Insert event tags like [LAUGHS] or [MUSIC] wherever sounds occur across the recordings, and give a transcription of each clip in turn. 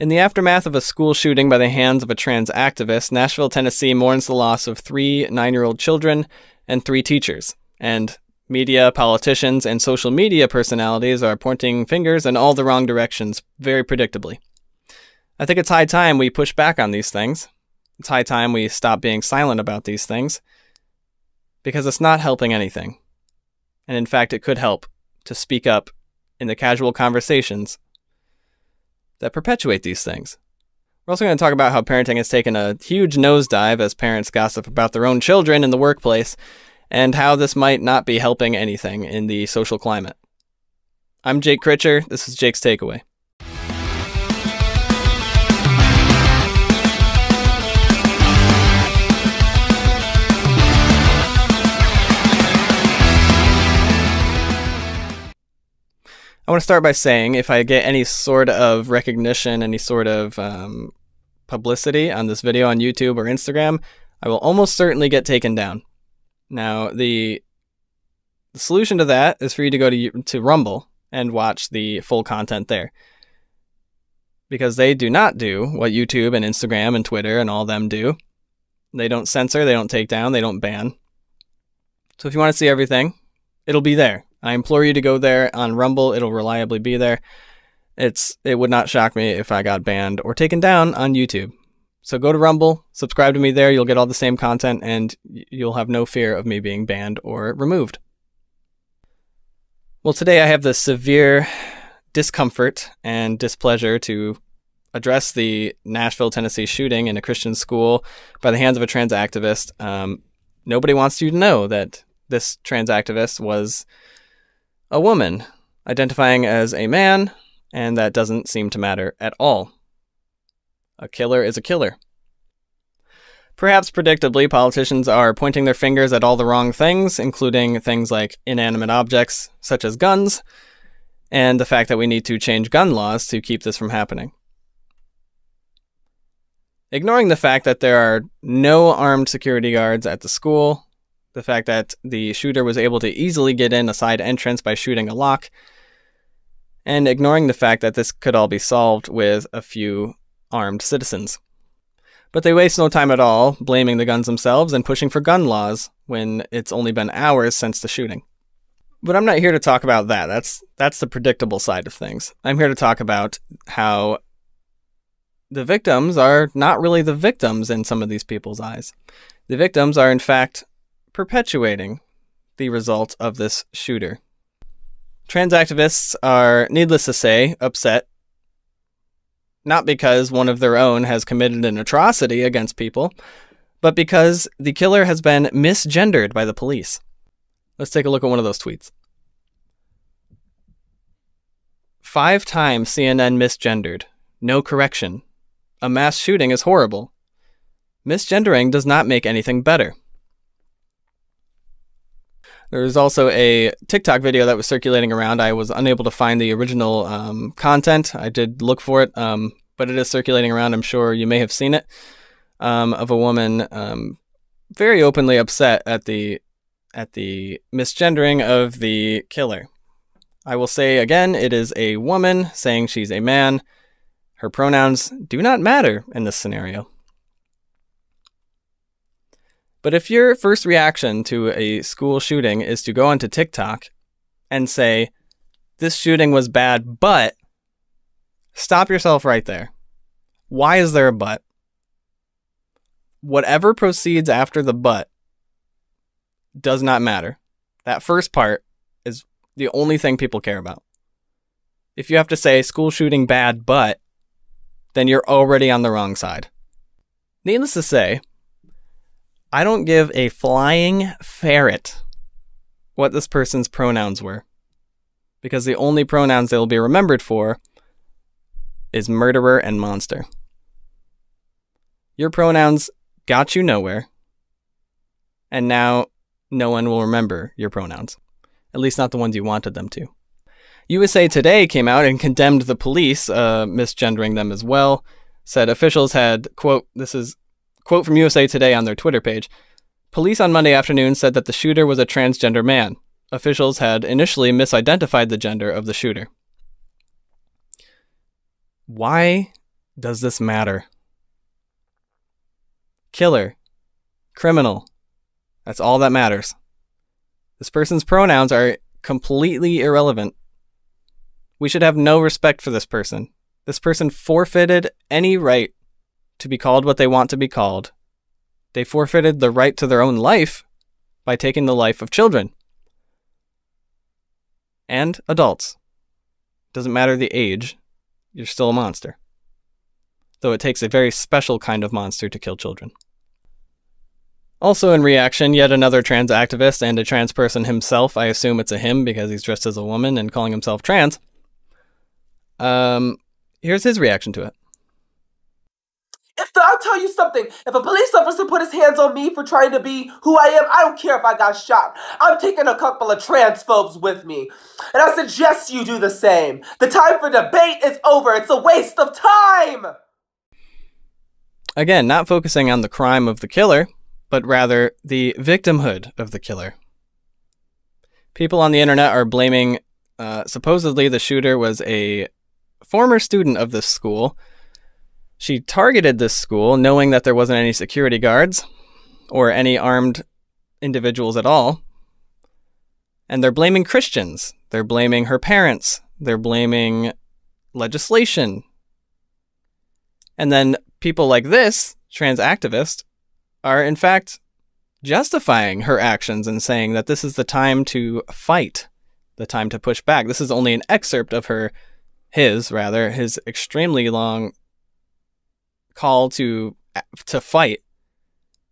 In the aftermath of a school shooting by the hands of a trans activist, Nashville, Tennessee mourns the loss of three nine year old children and three teachers. And media, politicians, and social media personalities are pointing fingers in all the wrong directions very predictably. I think it's high time we push back on these things. It's high time we stop being silent about these things because it's not helping anything. And in fact, it could help to speak up in the casual conversations that perpetuate these things. We're also going to talk about how parenting has taken a huge nosedive as parents gossip about their own children in the workplace and how this might not be helping anything in the social climate. I'm Jake Critcher. This is Jake's Takeaway. I want to start by saying if I get any sort of recognition, any sort of um, publicity on this video on YouTube or Instagram, I will almost certainly get taken down. Now, the, the solution to that is for you to go to, to Rumble and watch the full content there. Because they do not do what YouTube and Instagram and Twitter and all them do. They don't censor, they don't take down, they don't ban. So if you want to see everything, it'll be there. I implore you to go there on Rumble. It'll reliably be there. It's it would not shock me if I got banned or taken down on YouTube. So go to Rumble, subscribe to me there. You'll get all the same content and you'll have no fear of me being banned or removed. Well, today I have the severe discomfort and displeasure to address the Nashville, Tennessee shooting in a Christian school by the hands of a trans activist. Um, nobody wants you to know that this trans activist was a woman identifying as a man, and that doesn't seem to matter at all. A killer is a killer. Perhaps predictably, politicians are pointing their fingers at all the wrong things, including things like inanimate objects, such as guns, and the fact that we need to change gun laws to keep this from happening. Ignoring the fact that there are no armed security guards at the school, the fact that the shooter was able to easily get in a side entrance by shooting a lock, and ignoring the fact that this could all be solved with a few armed citizens. But they waste no time at all blaming the guns themselves and pushing for gun laws when it's only been hours since the shooting. But I'm not here to talk about that. That's that's the predictable side of things. I'm here to talk about how the victims are not really the victims in some of these people's eyes. The victims are in fact perpetuating the result of this shooter. Trans activists are, needless to say, upset. Not because one of their own has committed an atrocity against people, but because the killer has been misgendered by the police. Let's take a look at one of those tweets. Five times CNN misgendered. No correction. A mass shooting is horrible. Misgendering does not make anything better. There's also a TikTok video that was circulating around. I was unable to find the original um, content. I did look for it, um, but it is circulating around. I'm sure you may have seen it um, of a woman um, very openly upset at the at the misgendering of the killer. I will say again, it is a woman saying she's a man. Her pronouns do not matter in this scenario. But if your first reaction to a school shooting is to go onto TikTok and say, this shooting was bad, but stop yourself right there. Why is there a but? Whatever proceeds after the but does not matter. That first part is the only thing people care about. If you have to say school shooting bad, but, then you're already on the wrong side. Needless to say, I don't give a flying ferret what this person's pronouns were. Because the only pronouns they'll be remembered for is murderer and monster. Your pronouns got you nowhere, and now no one will remember your pronouns. At least not the ones you wanted them to. USA Today came out and condemned the police, uh, misgendering them as well. Said officials had, quote, this is Quote from USA Today on their Twitter page Police on Monday afternoon said that the shooter was a transgender man. Officials had initially misidentified the gender of the shooter. Why Does this matter? Killer, criminal. That's all that matters. This person's pronouns are completely irrelevant. We should have no respect for this person. This person forfeited any right to be called what they want to be called. They forfeited the right to their own life by taking the life of children and adults. Doesn't matter the age, you're still a monster. Though it takes a very special kind of monster to kill children. Also, in reaction, yet another trans activist and a trans person himself. I assume it's a him because he's dressed as a woman and calling himself trans. Um, here's his reaction to it. If the, I'll tell you something, if a police officer put his hands on me for trying to be who I am, I don't care if I got shot. I'm taking a couple of transphobes with me. And I suggest you do the same. The time for debate is over. It's a waste of time. Again, not focusing on the crime of the killer, but rather the victimhood of the killer. People on the internet are blaming, uh, supposedly, the shooter was a former student of this school. She targeted this school knowing that there wasn't any security guards or any armed individuals at all. And they're blaming Christians. They're blaming her parents. They're blaming legislation. And then people like this, trans activist, are in fact justifying her actions and saying that this is the time to fight, the time to push back. This is only an excerpt of her, his rather, his extremely long call to to fight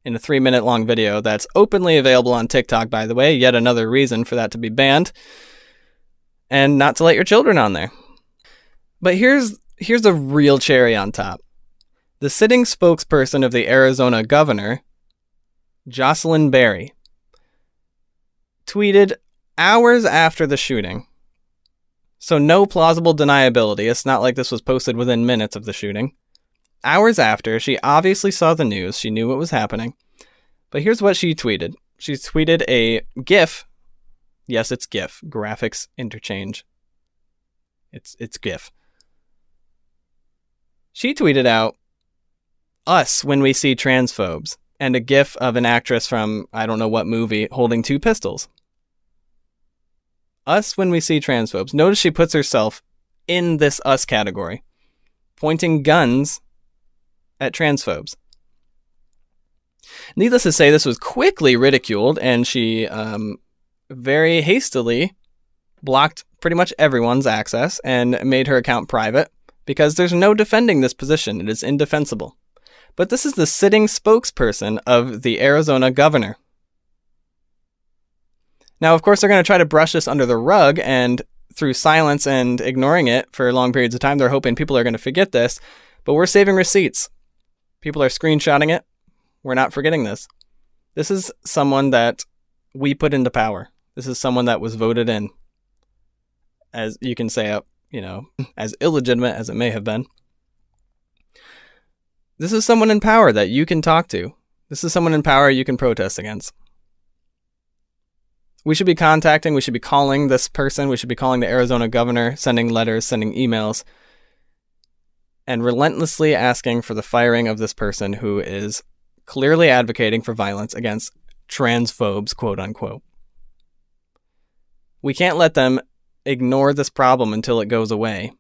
in a three minute long video that's openly available on TikTok, by the way. Yet another reason for that to be banned. And not to let your children on there. But here's here's the real cherry on top. The sitting spokesperson of the Arizona governor, Josselyn Berry, tweeted hours after the shooting. So, no plausible deniability. It's not like this was posted within minutes of the shooting. Hours after, she obviously saw the news. She knew what was happening. But here's what she tweeted she tweeted a GIF. Yes, it's GIF, graphics interchange. It's, it's GIF. She tweeted out us when we see transphobes, and a gif of an actress from I don't know what movie holding two pistols. Us when we see transphobes. Notice she puts herself in this us category, pointing guns at transphobes. Needless to say, this was quickly ridiculed, and she um, very hastily blocked pretty much everyone's access and made her account private because there's no defending this position. It is indefensible but this is the sitting spokesperson of the Arizona governor. Now, of course, they're going to try to brush this under the rug, and through silence and ignoring it for long periods of time, they're hoping people are going to forget this. But we're saving receipts. People are screenshotting it. We're not forgetting this. This is someone that we put into power. This is someone that was voted in, as you can say, uh, you know, [LAUGHS] as illegitimate as it may have been. This is someone in power that you can talk to. This is someone in power you can protest against. We should be contacting, we should be calling this person, we should be calling the Arizona governor, sending letters, sending emails, and relentlessly asking for the firing of this person who is clearly advocating for violence against transphobes, quote unquote. We can't let them ignore this problem until it goes away.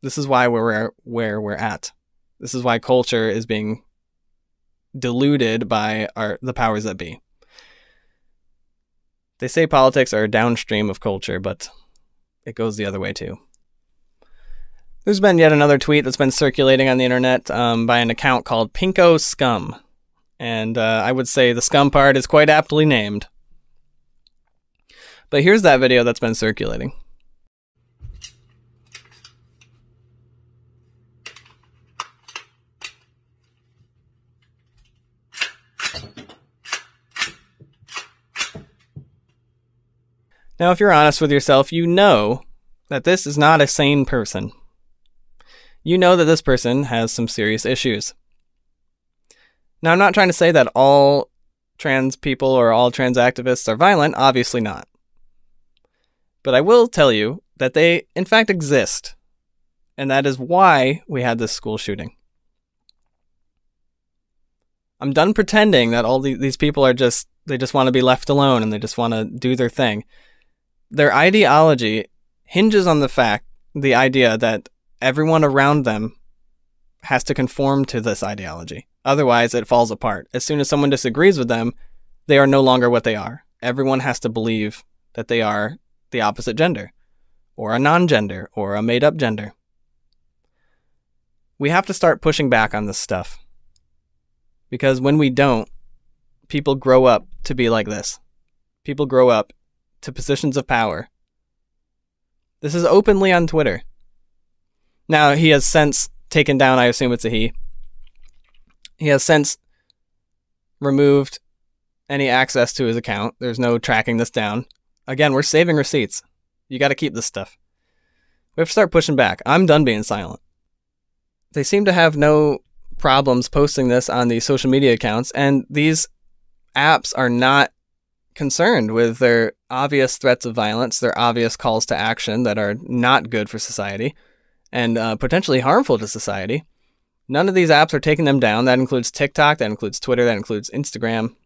This is why we're where we're at. This is why culture is being diluted by our the powers that be. They say politics are downstream of culture, but it goes the other way too. There's been yet another tweet that's been circulating on the internet um, by an account called Pinko Scum. And uh, I would say the scum part is quite aptly named. But here's that video that's been circulating. Now, if you're honest with yourself, you know that this is not a sane person. You know that this person has some serious issues. Now, I'm not trying to say that all trans people or all trans activists are violent, obviously not. But I will tell you that they, in fact, exist. And that is why we had this school shooting. I'm done pretending that all these people are just, they just want to be left alone and they just want to do their thing. Their ideology hinges on the fact, the idea that everyone around them has to conform to this ideology. Otherwise, it falls apart. As soon as someone disagrees with them, they are no longer what they are. Everyone has to believe that they are the opposite gender, or a non gender, or a made up gender. We have to start pushing back on this stuff. Because when we don't, people grow up to be like this. People grow up to positions of power. This is openly on Twitter. Now, he has since taken down, I assume it's a he. He has since removed any access to his account. There's no tracking this down. Again, we're saving receipts. You got to keep this stuff. We have to start pushing back. I'm done being silent. They seem to have no problems posting this on the social media accounts, and these apps are not concerned with their obvious threats of violence, their obvious calls to action that are not good for society and uh, potentially harmful to society. None of these apps are taking them down. That includes TikTok, that includes Twitter, that includes Instagram,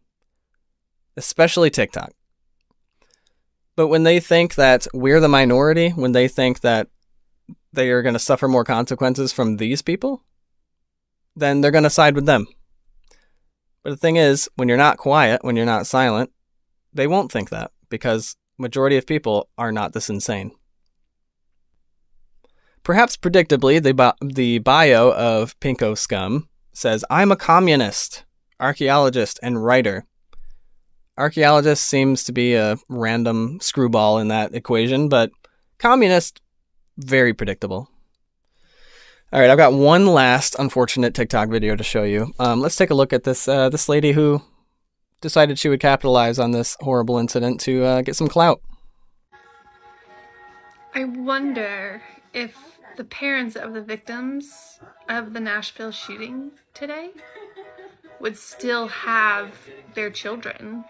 especially TikTok. But when they think that we're the minority, when they think that they are going to suffer more consequences from these people, then they're going to side with them. But the thing is, when you're not quiet, when you're not silent, they won't think that because majority of people are not this insane. Perhaps predictably, the, bi- the bio of Pinko Scum says, I'm a communist, archaeologist, and writer. Archaeologist seems to be a random screwball in that equation, but communist, very predictable. All right, I've got one last unfortunate TikTok video to show you. Um, let's take a look at this uh, this lady who decided she would capitalize on this horrible incident to uh, get some clout. I wonder if the parents of the victims of the Nashville shooting today would still have their children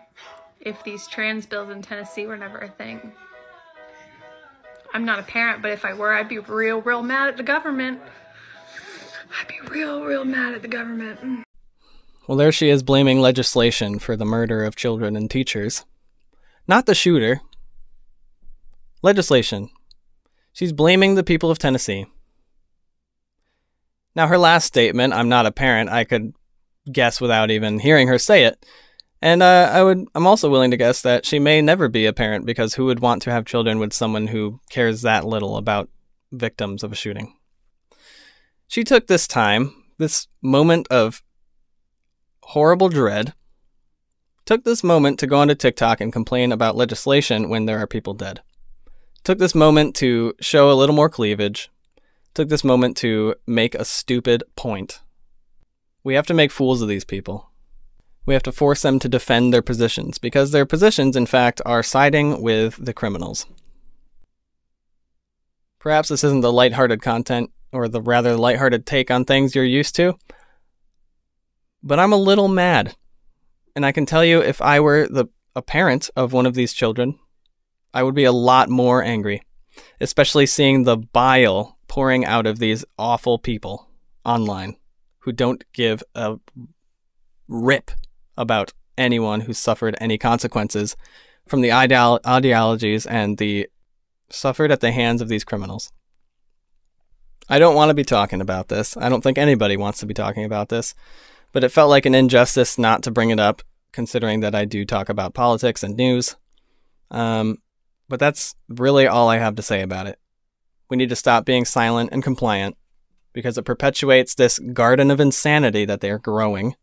if these trans bills in Tennessee were never a thing. I'm not a parent, but if I were, I'd be real, real mad at the government. I'd be real, real mad at the government. Mm. Well, there she is blaming legislation for the murder of children and teachers. Not the shooter. Legislation. She's blaming the people of Tennessee. Now, her last statement, I'm not a parent, I could guess without even hearing her say it. And uh, I would, I'm also willing to guess that she may never be a parent because who would want to have children with someone who cares that little about victims of a shooting? She took this time, this moment of horrible dread, took this moment to go onto TikTok and complain about legislation when there are people dead took this moment to show a little more cleavage, took this moment to make a stupid point. We have to make fools of these people. We have to force them to defend their positions because their positions, in fact, are siding with the criminals. Perhaps this isn't the lighthearted content or the rather lighthearted take on things you're used to, but I'm a little mad. And I can tell you if I were the a parent of one of these children, I would be a lot more angry, especially seeing the bile pouring out of these awful people online who don't give a rip about anyone who suffered any consequences from the ideolo- ideologies and the suffered at the hands of these criminals. I don't want to be talking about this. I don't think anybody wants to be talking about this, but it felt like an injustice not to bring it up, considering that I do talk about politics and news. Um, but that's really all I have to say about it. We need to stop being silent and compliant because it perpetuates this garden of insanity that they are growing.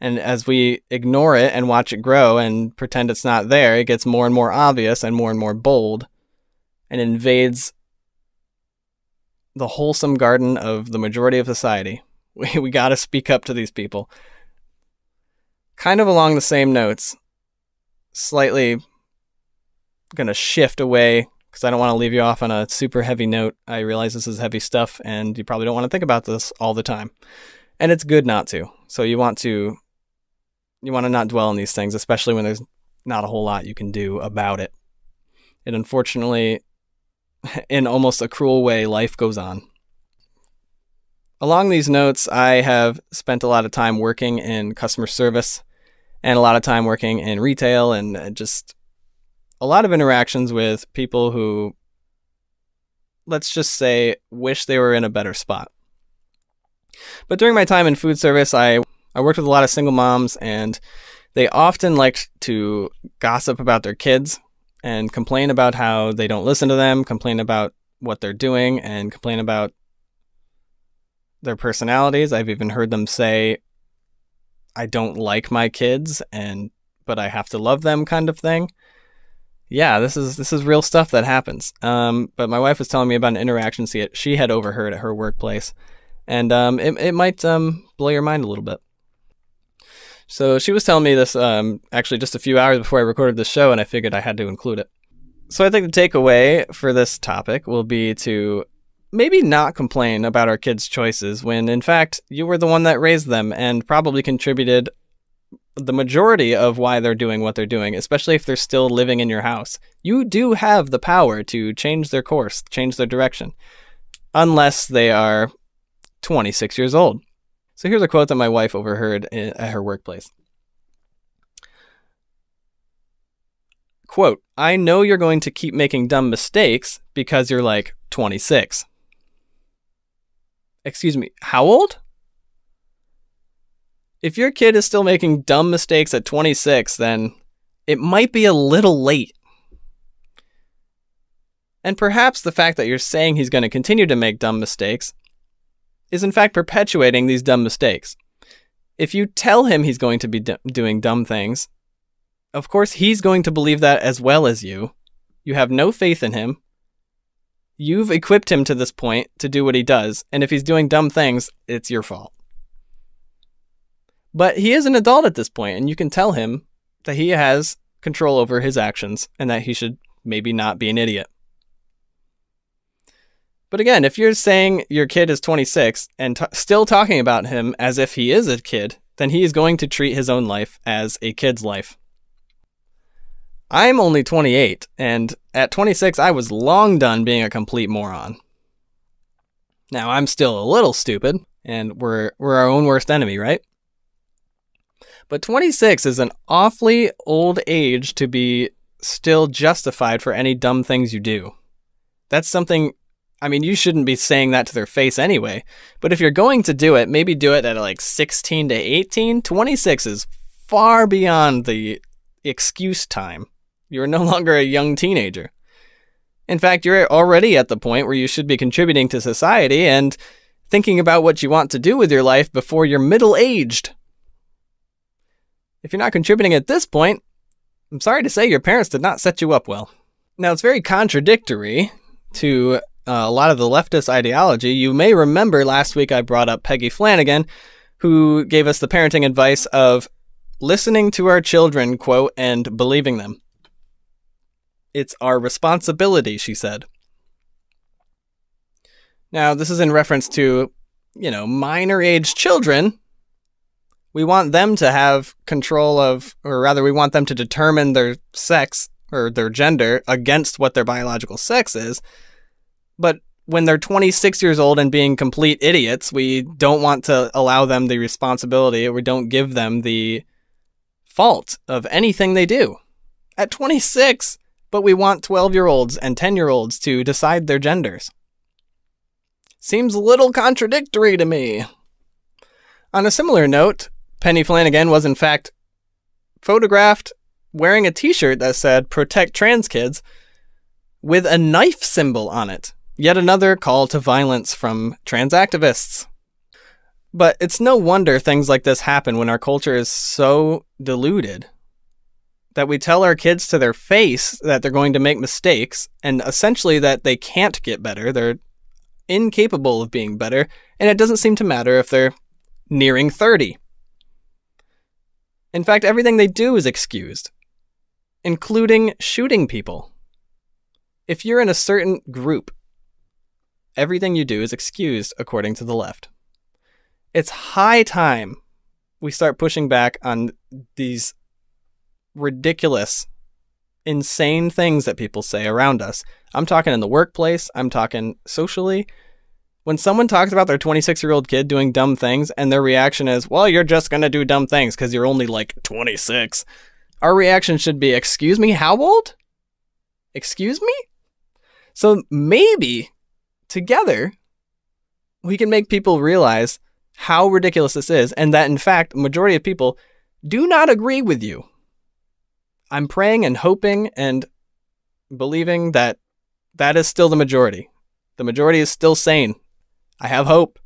And as we ignore it and watch it grow and pretend it's not there, it gets more and more obvious and more and more bold and invades the wholesome garden of the majority of society. [LAUGHS] We, we got to speak up to these people. Kind of along the same notes, slightly going to shift away because I don't want to leave you off on a super heavy note. I realize this is heavy stuff and you probably don't want to think about this all the time. And it's good not to. So you want to you want to not dwell on these things, especially when there's not a whole lot you can do about it. It unfortunately [LAUGHS] in almost a cruel way, life goes on. Along these notes, I have spent a lot of time working in customer service and a lot of time working in retail and uh, just a lot of interactions with people who, let's just say, wish they were in a better spot. But during my time in food service, I, I worked with a lot of single moms, and they often liked to gossip about their kids and complain about how they don't listen to them, complain about what they're doing, and complain about their personalities. I've even heard them say, I don't like my kids and but I have to love them kind of thing. Yeah, this is this is real stuff that happens. Um, but my wife was telling me about an interaction she had, she had overheard at her workplace, and um, it it might um, blow your mind a little bit. So she was telling me this um, actually just a few hours before I recorded the show, and I figured I had to include it. So I think the takeaway for this topic will be to maybe not complain about our kids' choices when, in fact, you were the one that raised them and probably contributed the majority of why they're doing what they're doing, especially if they're still living in your house. You do have the power to change their course, change their direction, unless they are 26 years old. So here's a quote that my wife overheard at her workplace. Quote, I know you're going to keep making dumb mistakes because you're like 26. Excuse me, how old? If your kid is still making dumb mistakes at 26, then it might be a little late. And perhaps the fact that you're saying he's going to continue to make dumb mistakes is in fact perpetuating these dumb mistakes. If you tell him he's going to be doing dumb things, of course he's going to believe that as well as you. You have no faith in him. You've equipped him to this point to do what he does, and if he's doing dumb things, it's your fault. But he is an adult at this point, and you can tell him that he has control over his actions and that he should maybe not be an idiot. But again, if you're saying your kid is 26 and t- still talking about him as if he is a kid, then he is going to treat his own life as a kid's life. I'm only 28, and at 26, I was long done being a complete moron. Now, I'm still a little stupid, and we're, we're our own worst enemy, right? But 26 is an awfully old age to be still justified for any dumb things you do. That's something I mean, you shouldn't be saying that to their face anyway. But if you're going to do it, maybe do it at like 16 to 18. 26 is far beyond the excuse time. You're no [LAUGHS] longer a young teenager. In fact, you're already at the point where you should be contributing to society and thinking about what you want to do with your life before you're middle aged. If you're not contributing at this point, I'm sorry to say your parents did not set you up well. Now, it's very contradictory to uh, a lot of the leftist ideology. You may remember last week I brought up Peggy Flanagan, who gave us the parenting advice of listening to our children, quote, and believing them. It's our responsibility, she said. Now, this is in reference to, you know, minor age children. We want them to have control of, or rather, we want them to determine their sex or their gender against what their biological sex is. But when they're 26 years old and being complete idiots, we don't want to allow them the responsibility or we don't give them the fault of anything they do. At 26, but we want 12 year olds and 10 year olds to decide their genders. Seems a little contradictory to me. On a similar note, Penny Flanagan was in fact photographed wearing a t shirt that said Protect Trans Kids with a knife symbol on it. Yet another call to violence from trans activists. But it's no wonder things like this happen when our culture is so deluded that we tell our kids to their face that they're going to make mistakes and essentially that they can't get better. They're incapable of being better, and it doesn't seem to matter if they're nearing 30. In fact, everything they do is excused, including shooting people. If you're in a certain group everything you do is excused according to the left. It's high time we start pushing back on these ridiculous, insane things that people say around us I'm talking in the workplace, I'm talking socially. When someone talks about their 26 year old kid doing dumb things and their reaction is, well, you're just going to do dumb things because you're only like 26, our reaction should be, excuse me, how old? Excuse me? So maybe together we can make people realize how ridiculous this is and that in fact, majority of people do not agree with you. I'm praying and hoping and believing that that is still the majority. The majority is still sane. I have hope.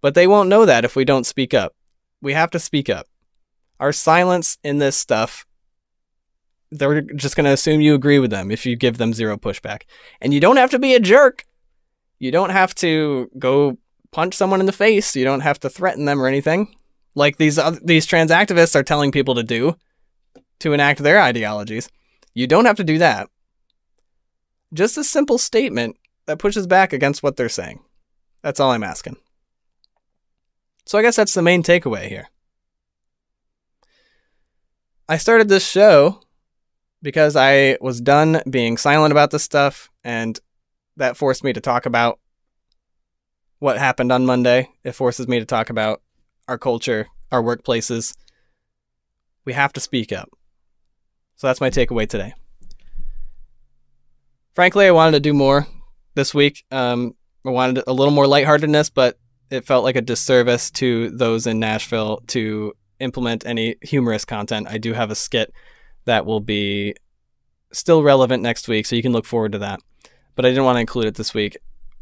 But they won't know that if we don't speak up. We have to speak up. Our silence in this stuff, they're just going to assume you agree with them if you give them zero pushback. And you don't have to be a jerk. You don't have to go punch someone in the face. You don't have to threaten them or anything, like these other, these trans activists are telling people to do to enact their ideologies. You don't have to do that. Just a simple statement that pushes back against what they're saying. That's all I'm asking. So I guess that's the main takeaway here. I started this show because I was done being silent about this stuff, and that forced me to talk about what happened on Monday. It forces me to talk about our culture, our workplaces. We have to speak up. So that's my takeaway today. Frankly, I wanted to do more this week. Um, I wanted a little more lightheartedness, but it felt like a disservice to those in Nashville to implement any humorous content. I do have a skit that will be still relevant next week, so you can look forward to that. But I didn't want to include it this week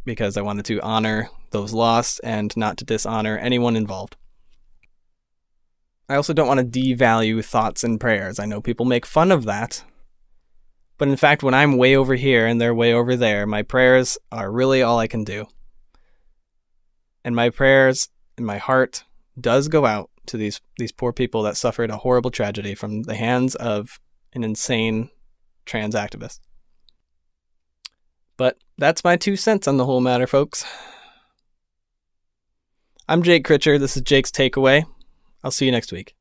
because I wanted to honor those lost and not to dishonor anyone involved. I also don't want to devalue thoughts and prayers. I know people make fun of that. But in fact, when I'm way over here and they're way over there, my prayers are really all I can do. And my prayers and my heart does go out to these these poor people that suffered a horrible tragedy from the hands of an insane trans activist. But that's my two cents on the whole matter, folks. I'm Jake Critcher. This is Jake's Takeaway. I'll see you next week.